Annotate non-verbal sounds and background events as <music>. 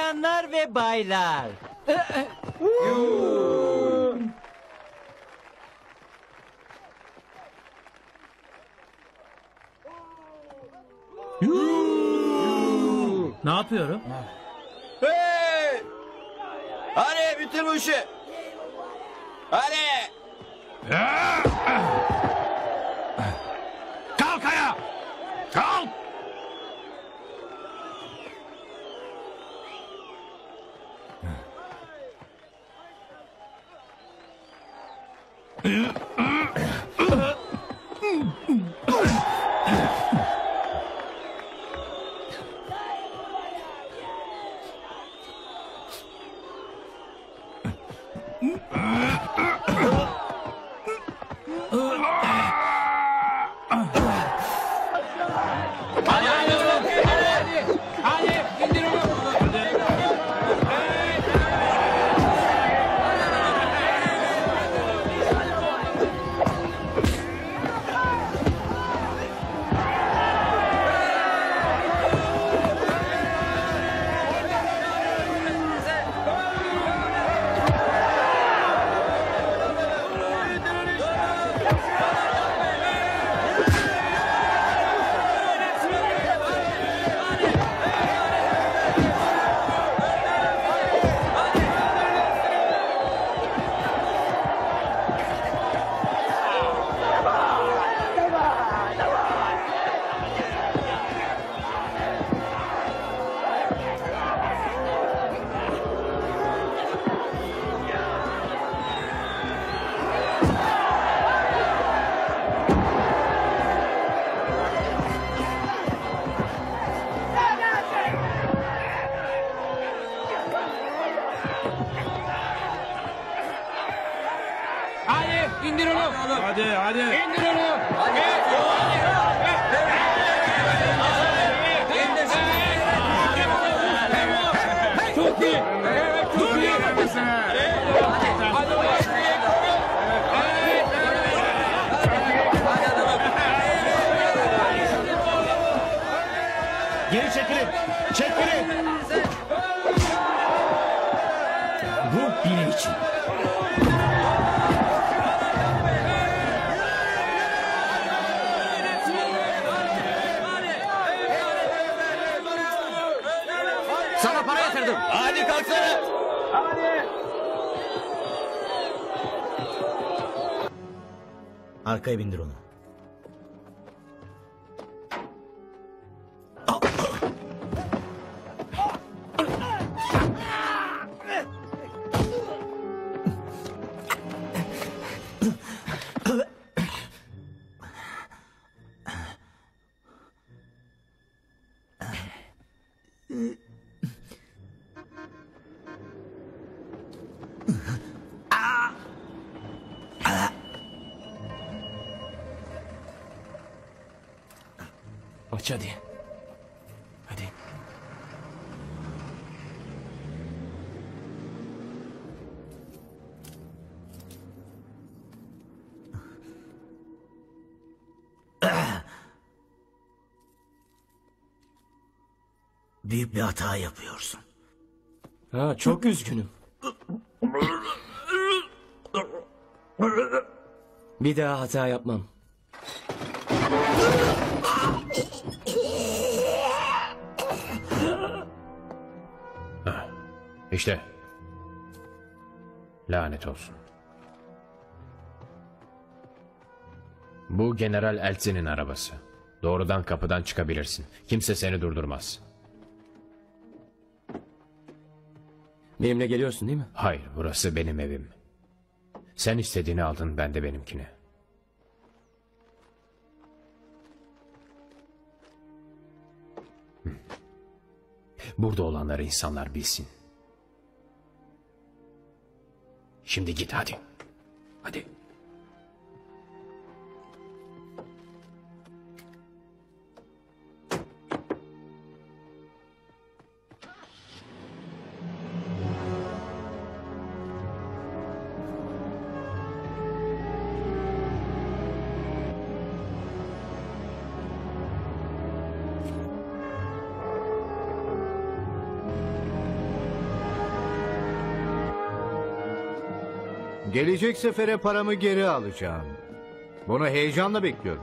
Bayanlar ve baylar. Ne yapıyorum? Hey! Hadi bitir bu işi. Hadi. Hadi <laughs> onu. Hadi hadi. İndir onu. Çok iyi. Evet çok iyi. Geri çekilin. Çekilin. Bu bile için. Hadi kalksana. Arkaya bindir onu. Aç hadi. Hadi. Büyük bir hata yapıyorsun. Ha çok üzgünüm. Bir daha hata yapmam. İşte. Lanet olsun. Bu General Eltzin'in arabası. Doğrudan kapıdan çıkabilirsin. Kimse seni durdurmaz. Benimle geliyorsun değil mi? Hayır, burası benim evim. Sen istediğini aldın, ben de benimkini. Burada olanları insanlar bilsin. Şimdi git hadi. Hadi. Gelecek sefere paramı geri alacağım. Bunu heyecanla bekliyorum.